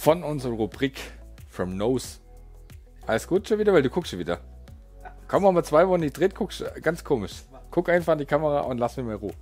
von unserer Rubrik From Nose. Alles gut schon wieder, weil du guckst schon wieder. Haben wir zwei Wochen nicht dreht, guckst ganz komisch. Guck einfach in die Kamera und lass mich mal Ruhe.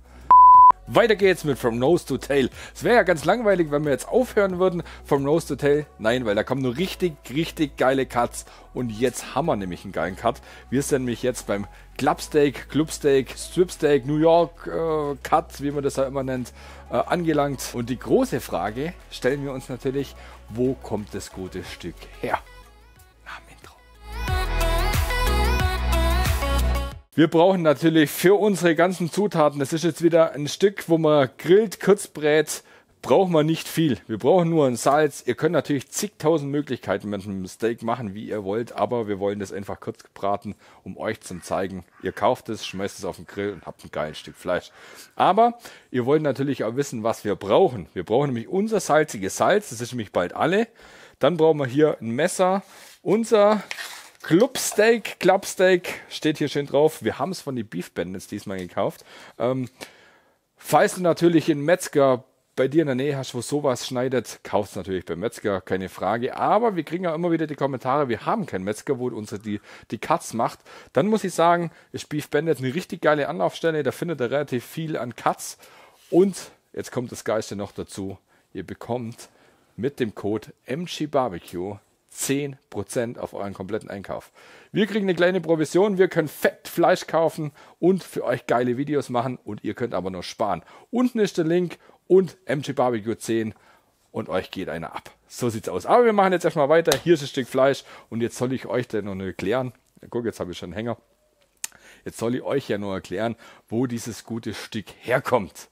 Weiter geht's mit From Nose to Tail. Es wäre ja ganz langweilig, wenn wir jetzt aufhören würden. From Nose to Tail. Nein, weil da kommen nur richtig, richtig geile Cuts. Und jetzt haben wir nämlich einen geilen Cut. Wir sind nämlich jetzt beim Clubsteak, Clubsteak, Stripsteak, New York äh, Cut, wie man das ja immer nennt, äh, angelangt. Und die große Frage stellen wir uns natürlich, wo kommt das gute Stück her? Wir brauchen natürlich für unsere ganzen Zutaten, das ist jetzt wieder ein Stück, wo man grillt, kurz brät, brauchen wir nicht viel. Wir brauchen nur ein Salz. Ihr könnt natürlich zigtausend Möglichkeiten mit einem Steak machen, wie ihr wollt, aber wir wollen das einfach kurz braten, um euch zu zeigen. Ihr kauft es, schmeißt es auf den Grill und habt ein geiles Stück Fleisch. Aber ihr wollt natürlich auch wissen, was wir brauchen. Wir brauchen nämlich unser salziges Salz, das ist nämlich bald alle. Dann brauchen wir hier ein Messer, unser Clubsteak, Clubsteak steht hier schön drauf. Wir haben es von den Beef Bandits diesmal gekauft. Ähm, falls du natürlich einen Metzger bei dir in der Nähe hast, wo sowas schneidet, kaufst natürlich beim Metzger, keine Frage. Aber wir kriegen ja immer wieder die Kommentare, wir haben keinen Metzger, wo unsere die, die Cuts macht. Dann muss ich sagen, ist Beef Bandit eine richtig geile Anlaufstelle. Da findet ihr relativ viel an Cuts. Und jetzt kommt das Geiste noch dazu. Ihr bekommt mit dem Code MG 10% auf euren kompletten Einkauf. Wir kriegen eine kleine Provision, wir können fett Fleisch kaufen und für euch geile Videos machen und ihr könnt aber nur sparen. Unten ist der Link und MG Barbecue 10 und euch geht einer ab. So sieht's aus. Aber wir machen jetzt erstmal weiter. Hier ist ein Stück Fleisch und jetzt soll ich euch dann noch erklären. Guck, jetzt habe ich schon einen Hänger. Jetzt soll ich euch ja nur erklären, wo dieses gute Stück herkommt.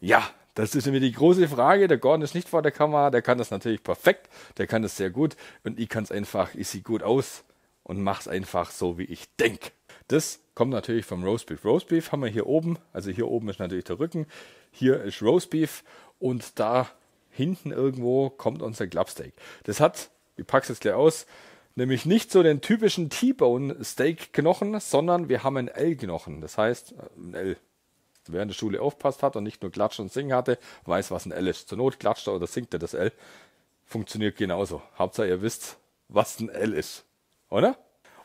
Ja, das ist nämlich die große Frage. Der Gordon ist nicht vor der Kamera, der kann das natürlich perfekt, der kann das sehr gut und ich kann es einfach, ich sehe gut aus und mache es einfach so, wie ich denke. Das kommt natürlich vom Roastbeef. Roastbeef haben wir hier oben, also hier oben ist natürlich der Rücken, hier ist Roastbeef und da hinten irgendwo kommt unser Clubsteak. Das hat, ich packe es jetzt gleich aus, nämlich nicht so den typischen T-Bone Steak Knochen, sondern wir haben einen L-Knochen. Das heißt, äh, ein L, in der Schule aufpasst hat und nicht nur Klatschen und Singen hatte, weiß, was ein L ist. Zur Not klatscht er oder singt er das L. Funktioniert genauso. Hauptsache ihr wisst, was ein L ist. Oder?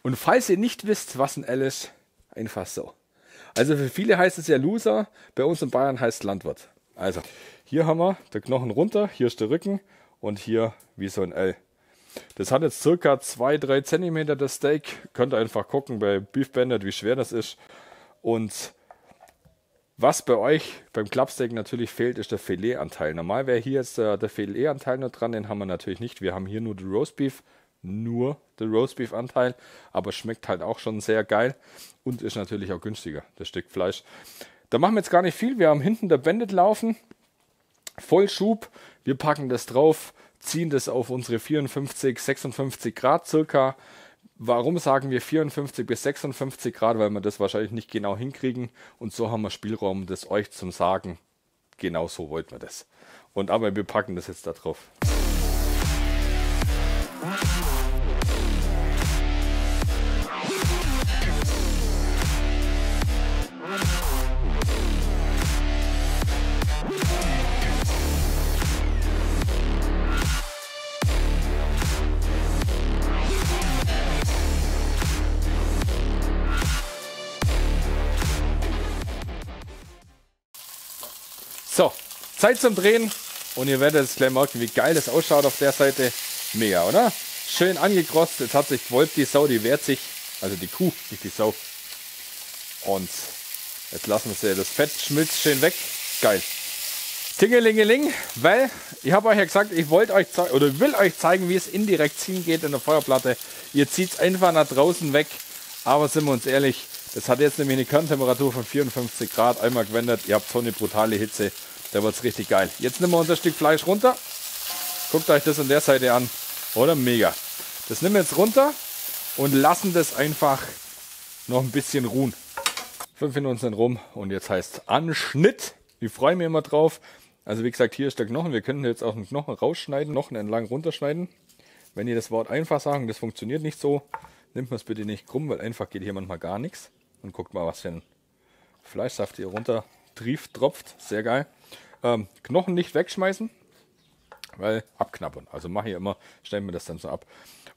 Und falls ihr nicht wisst, was ein L ist, einfach so. Also für viele heißt es ja Loser, bei uns in Bayern heißt es Landwirt. Also, hier haben wir der Knochen runter, hier ist der Rücken und hier wie so ein L. Das hat jetzt circa 2-3 cm das Steak. Könnt ihr einfach gucken bei Beef Bandit, wie schwer das ist. Und was bei euch beim Clubsteak natürlich fehlt, ist der Filetanteil. Normal wäre hier jetzt äh, der Filetanteil noch dran, den haben wir natürlich nicht. Wir haben hier nur den Roastbeef, nur den Roastbeef-Anteil, aber schmeckt halt auch schon sehr geil und ist natürlich auch günstiger, das Stück Fleisch. Da machen wir jetzt gar nicht viel. Wir haben hinten der Bandit laufen, Vollschub. Wir packen das drauf, ziehen das auf unsere 54, 56 Grad circa Warum sagen wir 54 bis 56 Grad? Weil wir das wahrscheinlich nicht genau hinkriegen. Und so haben wir Spielraum, das euch zum Sagen. Genau so wollten wir das. Und aber wir packen das jetzt da drauf. So, Zeit zum Drehen und ihr werdet jetzt gleich merken, wie geil das ausschaut auf der Seite. Mega, oder? Schön angekrost. Jetzt hat sich Wolf die Sau, die wehrt sich. Also die Kuh, nicht die Sau. Und jetzt lassen wir das Fett schmilzt schön weg. Geil. Tingelingeling, weil ich habe euch ja gesagt, ich wollte euch zeigen oder will euch zeigen, wie es indirekt ziehen geht in der Feuerplatte. Ihr zieht es einfach nach draußen weg. Aber sind wir uns ehrlich, das hat jetzt nämlich eine Kerntemperatur von 54 Grad. Einmal gewendet, ihr habt so eine brutale Hitze. Da wird es richtig geil. Jetzt nehmen wir unser Stück Fleisch runter. Guckt euch das an der Seite an. Oder mega. Das nehmen wir jetzt runter und lassen das einfach noch ein bisschen ruhen. Fünf Minuten sind rum und jetzt heißt Anschnitt. Ich freue mich immer drauf. Also wie gesagt, hier ist der Knochen. Wir können jetzt auch einen Knochen rausschneiden, Knochen entlang runterschneiden. Wenn ihr das Wort einfach sagen, das funktioniert nicht so, nimmt man es bitte nicht krumm, weil einfach geht hier manchmal gar nichts. Und guckt mal, was für ein Fleischsaft hier runter trieft, tropft. Sehr geil. Ähm, Knochen nicht wegschmeißen. weil abknabbern. Also mache ich immer, stellen wir das dann so ab.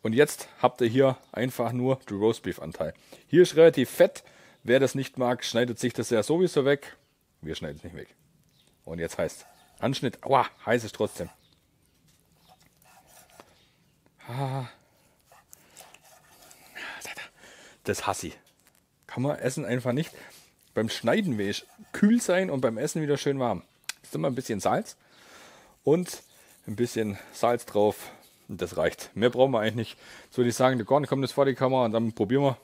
Und jetzt habt ihr hier einfach nur den Roastbeef-Anteil. Hier ist relativ fett. Wer das nicht mag, schneidet sich das ja sowieso weg. Wir schneiden es nicht weg. Und jetzt heißt Anschnitt. Aua, heiß ist trotzdem. Ah. Das hasse ich. Kann man essen einfach nicht. Beim Schneiden will ich kühl sein und beim Essen wieder schön warm. Jetzt immer ein bisschen Salz und ein bisschen Salz drauf. Und das reicht. Mehr brauchen wir eigentlich nicht. Jetzt würde ich sagen, der Korn kommt jetzt vor die Kamera und dann probieren wir.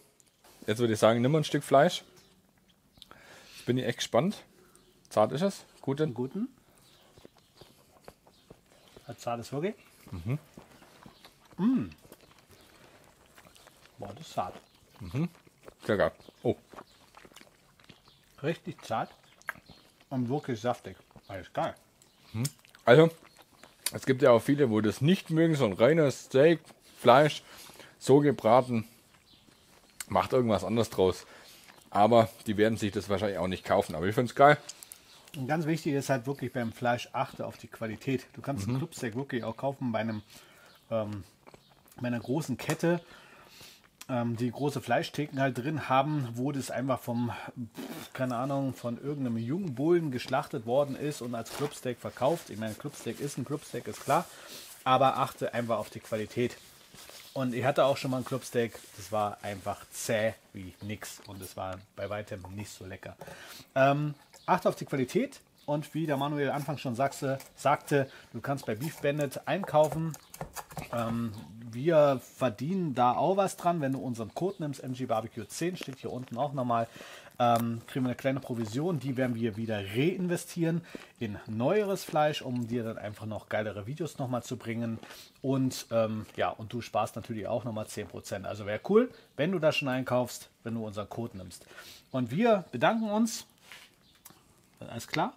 Jetzt würde ich sagen, nimm mal ein Stück Fleisch. Jetzt bin ich echt gespannt. Zart ist es? Guten? Guten. Hat zartes wirklich? Mhm. Mm. Boah, das ist zart. Mhm. Sehr geil. Oh. Richtig zart und wirklich saftig. Alles geil. Mhm. Also, es gibt ja auch viele, wo das nicht mögen, so ein reines Steak, Fleisch, so gebraten, macht irgendwas anderes draus. Aber die werden sich das wahrscheinlich auch nicht kaufen. Aber ich finde es geil. Und ganz wichtig ist halt wirklich beim Fleisch, achte auf die Qualität. Du kannst mhm. ein Clubsteak wirklich auch kaufen bei einem ähm, bei einer großen Kette, ähm, die große Fleischtheken halt drin haben, wo das einfach vom, keine Ahnung, von irgendeinem jungen Bullen geschlachtet worden ist und als Clubsteak verkauft. Ich meine, Clubsteak ist ein Clubsteak, ist klar, aber achte einfach auf die Qualität. Und ich hatte auch schon mal ein Clubsteak, das war einfach zäh wie nix und es war bei weitem nicht so lecker. Ähm, achte auf die Qualität und wie der Manuel Anfang schon sagte, sagte du kannst bei Beef Bandit einkaufen. Ähm, wir verdienen da auch was dran, wenn du unseren Code nimmst, MG Barbecue 10, steht hier unten auch nochmal. Ähm, kriegen wir eine kleine Provision, die werden wir wieder reinvestieren in neueres Fleisch, um dir dann einfach noch geilere Videos nochmal zu bringen. Und ähm, ja, und du sparst natürlich auch nochmal 10%. Also wäre cool, wenn du das schon einkaufst, wenn du unseren Code nimmst. Und wir bedanken uns. Alles klar?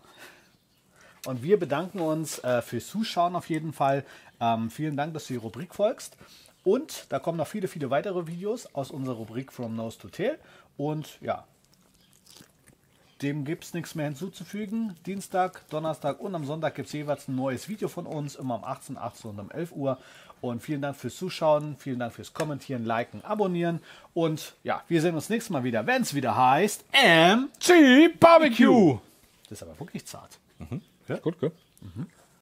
Und wir bedanken uns äh, fürs Zuschauen auf jeden Fall. Ähm, vielen Dank, dass du die Rubrik folgst. Und da kommen noch viele, viele weitere Videos aus unserer Rubrik From Nose to Tail. Und ja, dem gibt es nichts mehr hinzuzufügen. Dienstag, Donnerstag und am Sonntag gibt es jeweils ein neues Video von uns, immer um 18, 18 und um 11 Uhr. Und vielen Dank fürs Zuschauen, vielen Dank fürs Kommentieren, Liken, Abonnieren. Und ja, wir sehen uns nächstes Mal wieder, wenn es wieder heißt MG Barbecue. Das ist aber wirklich zart. Mhm. Ja? Gut, gut. Mhm.